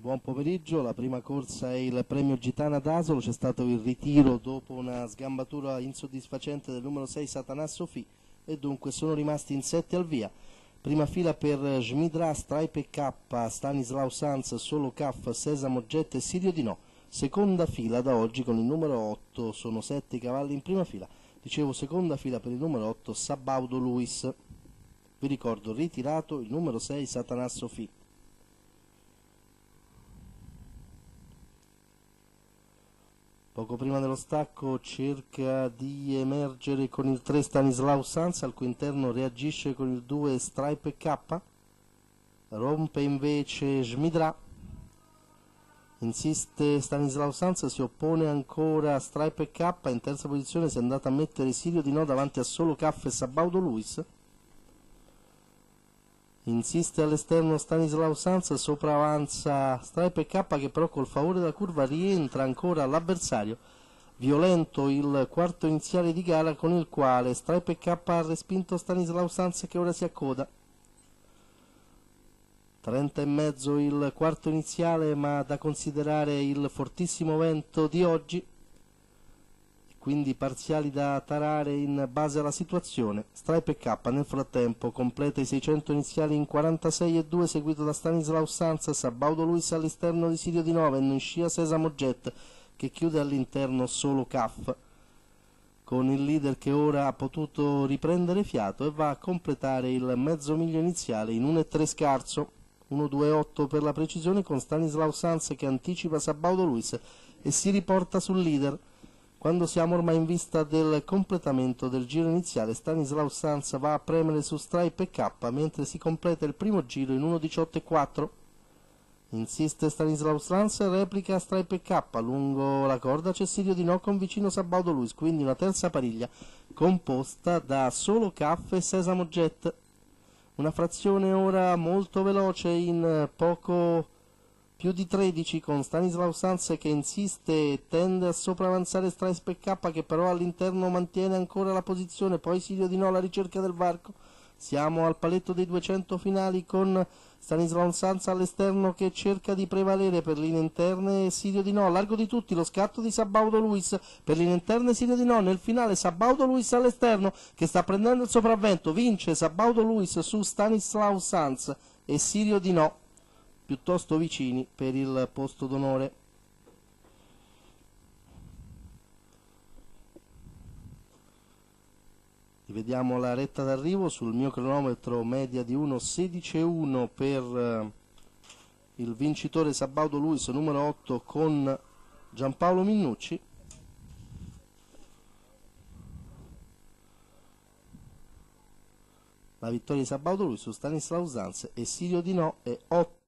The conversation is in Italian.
Buon pomeriggio, la prima corsa è il premio Gitana d'Asolo, c'è stato il ritiro dopo una sgambatura insoddisfacente del numero 6 Satanás Sofì e dunque sono rimasti in 7 al via. Prima fila per Smidra, Stripe K, Stanislaw Sanz, Solo Caff, Sesamo Jet e Sirio Di No. Seconda fila da oggi con il numero 8, sono 7 cavalli in prima fila. Dicevo seconda fila per il numero 8 Sabaudo Luis. Vi ricordo ritirato il numero 6 Satanás Sofì. Poco prima dello stacco cerca di emergere con il 3 Stanislao Sanz, al cui interno reagisce con il 2 Stripe K, rompe invece Smidra, insiste Stanislao Sanz, si oppone ancora a Stripe K, in terza posizione si è andato a mettere Sirio di no davanti a solo Caff e Sabaudo Luis, insiste all'esterno Stanislaw Sanz, sopra avanza Stripe K che però col favore della curva rientra ancora l'avversario. Violento il quarto iniziale di gara con il quale Stripe K ha respinto Stanislaw Sanz che ora si accoda. 30 e mezzo il quarto iniziale ma da considerare il fortissimo vento di oggi quindi parziali da tarare in base alla situazione. Stripe K nel frattempo completa i 600 iniziali in 46 e 2 seguito da Stanislaw Sanz, Sabaudo Luis all'esterno di Sirio di Nove, in scia Sesamo Jet che chiude all'interno solo Caff con il leader che ora ha potuto riprendere fiato e va a completare il mezzo miglio iniziale in 1,3 scarso, 1,28 per la precisione con Stanislaw Sanz che anticipa Sabaudo Luis e si riporta sul leader. Quando siamo ormai in vista del completamento del giro iniziale, Stanislaw Sanz va a premere su Stripe e K mentre si completa il primo giro in 1.18.4. Insiste Stanislaw Sanz replica Stripe e K. Lungo la corda c'è Sirio di no con vicino Sabaudo Luis, quindi una terza pariglia composta da solo Caff e Sesamo Jet. Una frazione ora molto veloce in poco più di 13 con Stanislav Sanz che insiste e tende a sopravanzare Stripe K che però all'interno mantiene ancora la posizione, poi Sirio di no alla ricerca del varco. Siamo al paletto dei 200 finali con Stanislav Sanz all'esterno che cerca di prevalere per linee interne e Sirio di no, largo di tutti lo scatto di Sabaudo Luis. Per linee interne Sirio di no, nel finale Sabaudo Luis all'esterno che sta prendendo il sopravvento, vince Sabaudo Luis su Stanislav Sanz e Sirio di no piuttosto vicini per il posto d'onore. Rivediamo la retta d'arrivo sul mio cronometro media di 1.16.1 per eh, il vincitore Sabaudo Luis numero 8 con Giampaolo Minnucci. La vittoria di Sabaudo su Stanislav Zanz e Sirio Di No è 8